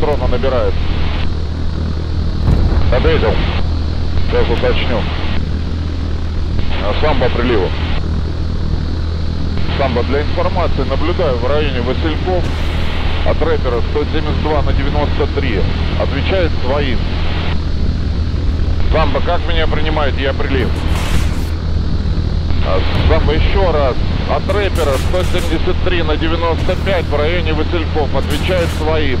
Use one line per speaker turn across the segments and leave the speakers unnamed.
дрона набирает. Ответил. Сейчас уточню. А, Самбо приливу. Самбо, для информации наблюдаю в районе Васильков от рэпера 172 на 93. Отвечает своим. Самбо, как меня принимает? Я прилив. А, Самбо, еще раз. От рэпера 173 на 95 в районе Васильков. Отвечает своим.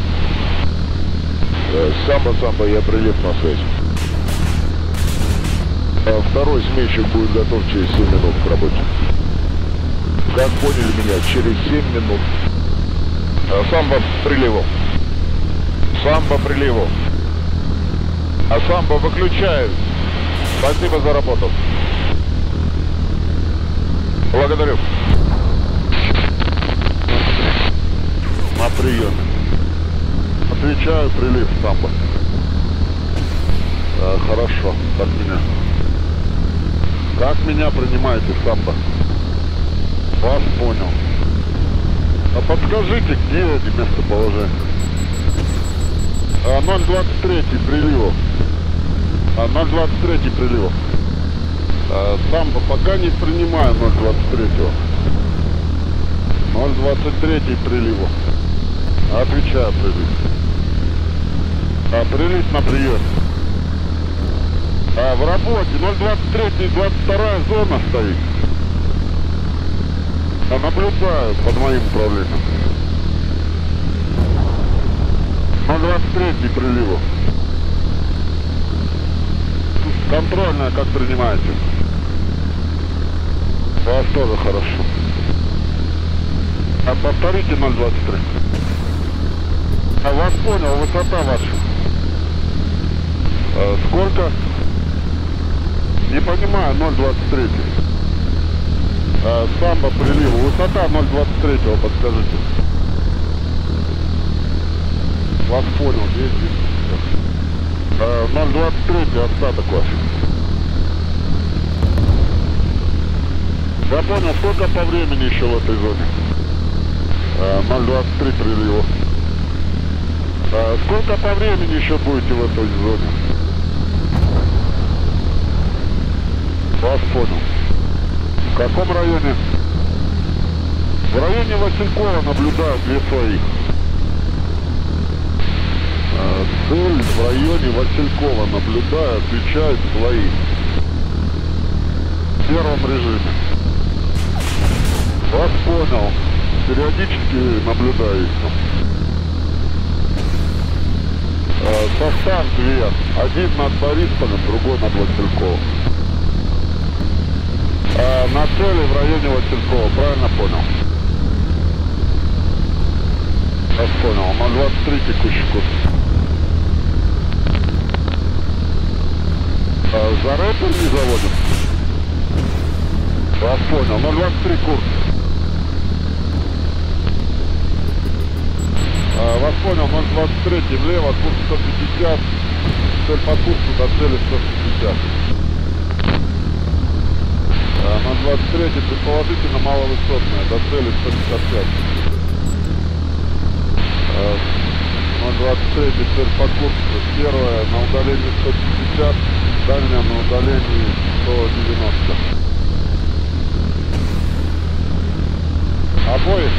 Э, Самбо, самбо, я прилет на связь. А Второй сменщик будет готов через 7 минут к работе. Как поняли меня, через 7 минут.
А, Самбо приливу. Самбо приливу. А самбо выключаю. Спасибо за работу. Благодарю.
На приеме. Отвечаю, прилив самбо. А, хорошо, как меня. Как меня принимаете, самбо? Вас понял. А подскажите, где эти местоположения? А, 023 приливов. А, 023 приливов. А, самбо пока не принимаю 023. 023 приливов. Отвечаю, прилив. А, прилив на прием. А, в работе 023 22 зона стоит. А, наблюдаю под моим управлением. 023 приливу. Контрольная, как принимаете? У вас тоже хорошо. А повторите 023. А вас понял, высота ваша. А, сколько? Не понимаю, 023. А, самбо прилива. Высота 023, подскажите. Вас понял, здесь, здесь. А, 023 остаток ваш. Я понял, сколько по времени еще в этой зоне? А, 023 приливу. А, сколько по времени еще будете в этой зоне? Вас понял. В каком районе? В районе Василькова наблюдаю две своих. А, Цель в районе Василькова наблюдаю, отвечают свои. В первом режиме. Вас понял. Периодически наблюдаю. А, Состав две. Один над Борисполем, другой над Васильковым. А, на цели в районе Василькова, правильно понял? Вас понял. На 23 текущий курс. А, за рэпер не заводим? Вас понял. 023 курс. А, вас понял. 023 влево, курс 150. Цель по курсу до цели 160. На 23 предположительно маловысотная, до цели 155. А, на 23 цель по курсу. Первая на удалении 150, дальняя на удалении 190. Обоих?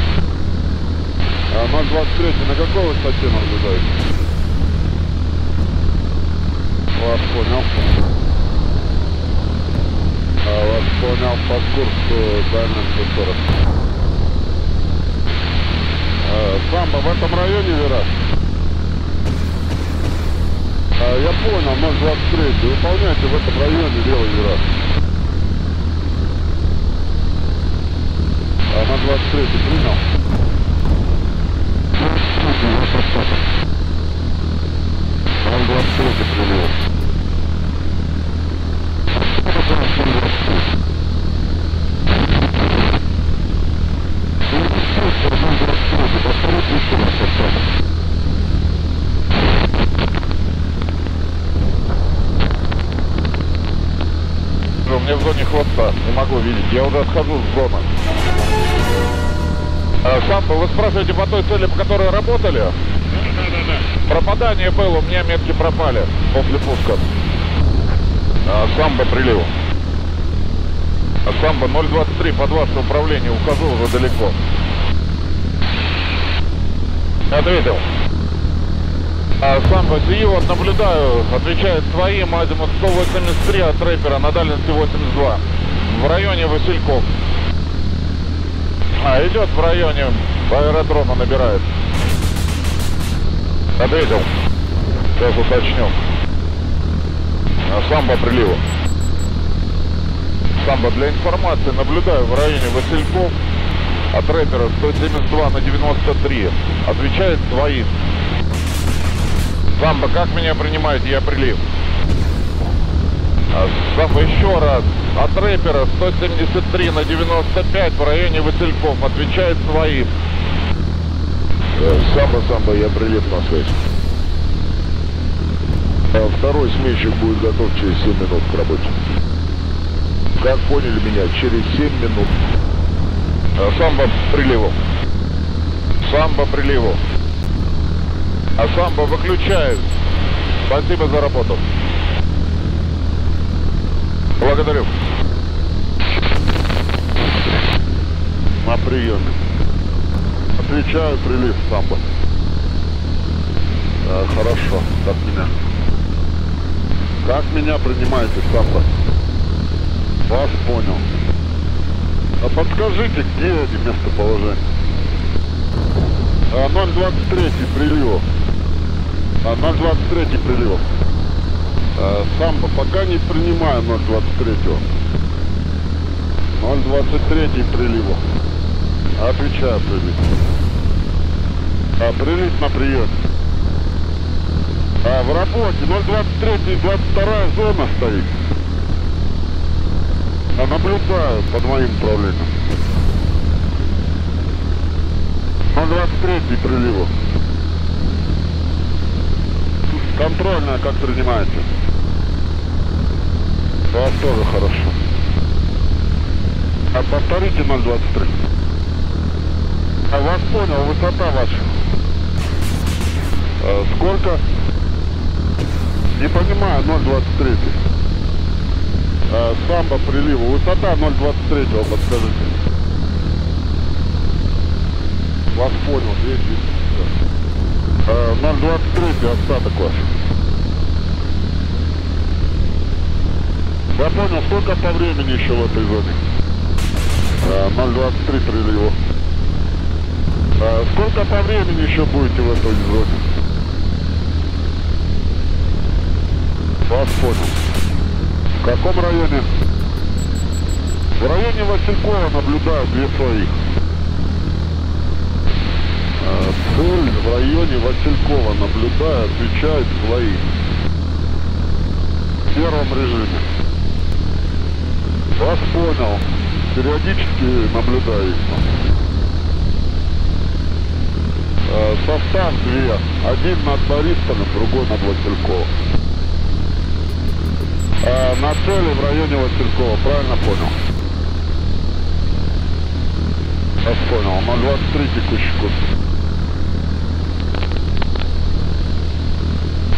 А, 023 на какой высоте наблюдаете? Вас понял. А, вас понял по курсу дальность 140. А, Самбо в этом районе вираж? А, я понял, 023. Выполняйте в этом районе левый вираж. А на 23 принял? На 23 принял.
Меня в зоне хвоста. Не могу видеть. Я уже отхожу с зоны. А, Самбо, вы спрашиваете по той цели, по которой работали?
Да, да, да.
Пропадание было, у меня метки пропали после пуска. Самбо прилив. А самбо 023 под ваше управление, ухожу уже далеко. Ответил. А самбо вот наблюдаю, отвечает своим азимут 183 от рэпера на дальности 82. В районе Васильков. А, идет в районе аэродрома набирает. Ответил. Сейчас уточню. А, самбо приливу. Самбо для информации наблюдаю в районе Васильков от рэпера 172 на 93. Отвечает своим. Самбо, как меня принимаете? Я прилив. Самбо еще раз. От рэпера 173 на 95 в районе Васильков. Отвечает своим.
Э, Самбо, самбо, я прилет на связь. А Второй сменщик будет готов через 7 минут к работе. Как поняли меня, через 7 минут.
А, Самбо приливу. Самбо приливу. А самбо выключаю. Спасибо за работу. Благодарю.
На приеме. Отвечаю, прилив самбо. А, хорошо, как меня. Как меня принимаете, самбо? Вас понял. А подскажите, где местоположение? А, 023 приливов. А, 023 приливов. А, самбо, пока не принимаю 023. 023 приливов. Отвечаю, прилив. А, прилив на прием. А, в работе 023 и 22 зона стоит. А, наблюдаю под моим управлением. 023 приливов. Контрольная, как принимаете? Вас тоже хорошо. А повторите 023. А вас понял, высота ваша. А, сколько? Не понимаю, 023. А, самбо прилива. Высота 023, подскажите. Вас понял, 200. А, 023 остаток ваш. Я понял, сколько по времени еще в этой зоне? А, 023 приливу. А, сколько по времени еще будете в этой зоне? Вас понял. В каком районе? В районе Василькова наблюдаю две своих. Цель в районе Василькова наблюдаю, отвечает свои. В первом режиме. Вас понял. Периодически наблюдаю их. А, Состав две. Один над Борисполем, другой над Василькова. А, на цели в районе Василькова, правильно понял? Вас понял. 023 текущий курс.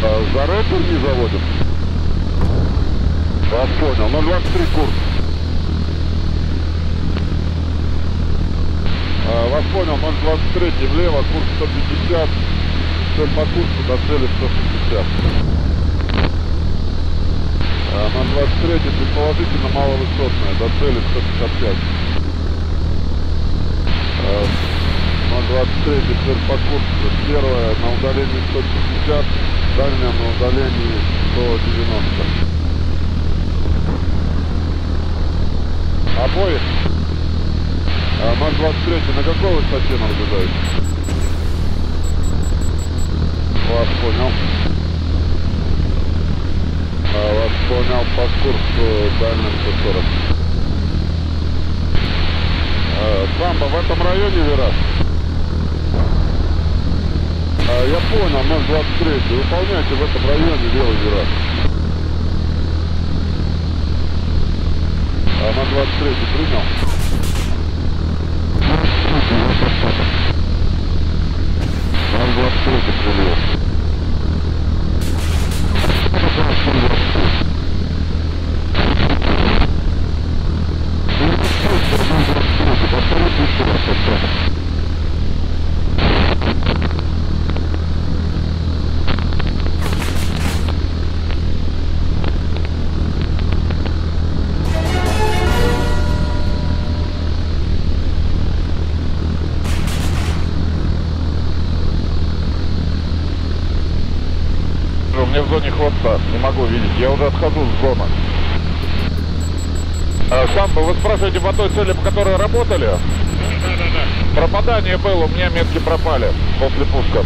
А, за рэпер не заводим. Вас понял. 023 курс. А, вас понял. 023 влево, курс 150. Цель по курсу до цели 160. А, 023 предположительно маловысотная, до цели 155. А, 023 цель по курсу. Первая на удалении 150, дальняя на удалении 190. Обои. А 023 на какой высоте наблюдаете? Вас понял. А, вас понял по курсу дальним 140. А, Самбо в этом районе, Вера? А, я понял, 023. Выполняйте в этом районе левый Вера. А, 023 принял. Нам 23 прилет. Thank you.
Мне в зоне хвоста. Не могу видеть. Я уже отхожу с зоны. А, Самбо, вы спрашиваете по той цели, по которой работали? Пропадание было, у меня метки пропали после пуска.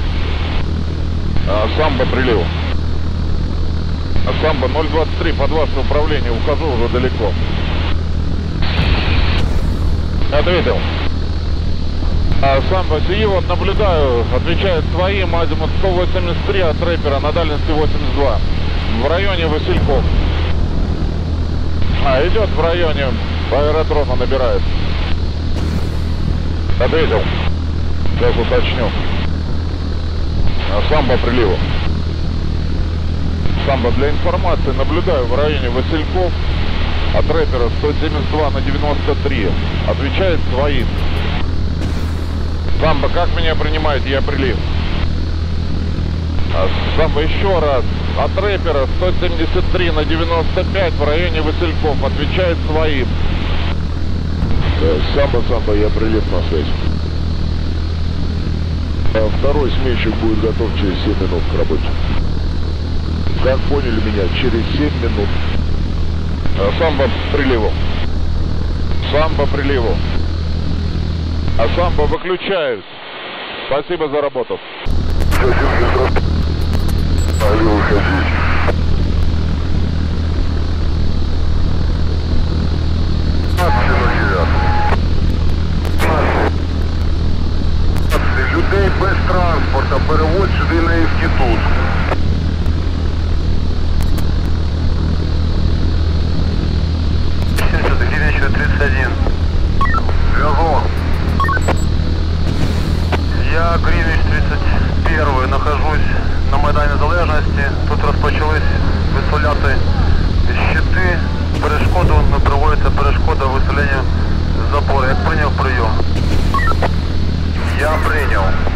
А, Самбо прилив. А, Самбо 023 под ваше управление, ухожу уже далеко. Ответил. А, сии вот наблюдаю, отвечает своим, азимут 183 от рэпера на дальности 82. В районе Васильков. А, идет в районе аэродрома, набирает. Ответил. Сейчас уточню. А, Сам приливу. Самбо, для информации наблюдаю в районе Васильков от рэпера 172 на 93. Отвечает своим. Самбо, как меня принимает, я прилив? А, Самбо, еще раз. От рэпера 173 на 95 в районе Васильков. Отвечает своим.
Э, Самбо, Самбо, я прилив на связь. А Второй сменщик будет готов через 7 минут к работе. Как поняли меня, через 7 минут.
А, Самбо приливу. Самбо приливу. А самбо выключаюсь. Спасибо за работу.
Могли уходить. Людей без транспорту переводь сюди на інститут. Зв'язок.
Я Гринвич 31 нахожусь на Майдані Залежності. Тут розпочались виселяти щити. Перешкоду проводиться перешкода виселення з запору. Як прийняв прийом?
Я прийняв.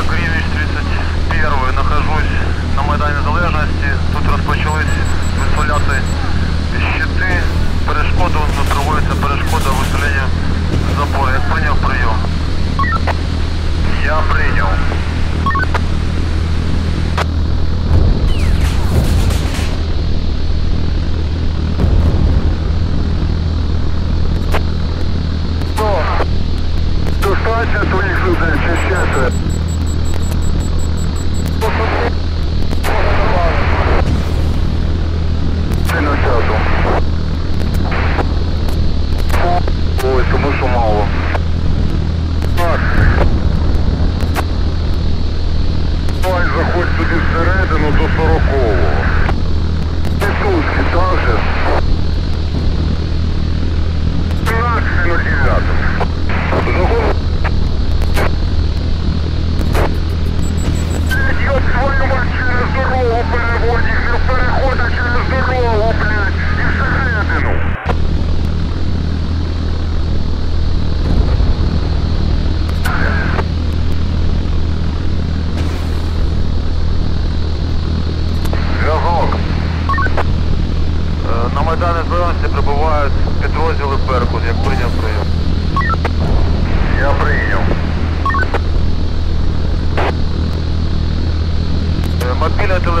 Я Гринвич 31 нахожусь на Майдані Залежності. Тут розпочались визволяти щити. Перешкоду ну, проводиться перешкода виселення з запору. Як прийняв прийом?
Я прийняв. Достатньо твоїх людей, чи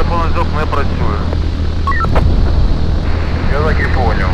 Мобільний телефонний зв'язок не працює.
Я так і понял.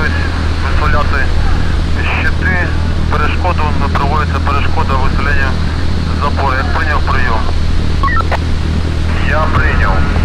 проводились визволяти щити. Перешкоду проводиться перешкода виселення забору. Я прийняв прийом. Я принял.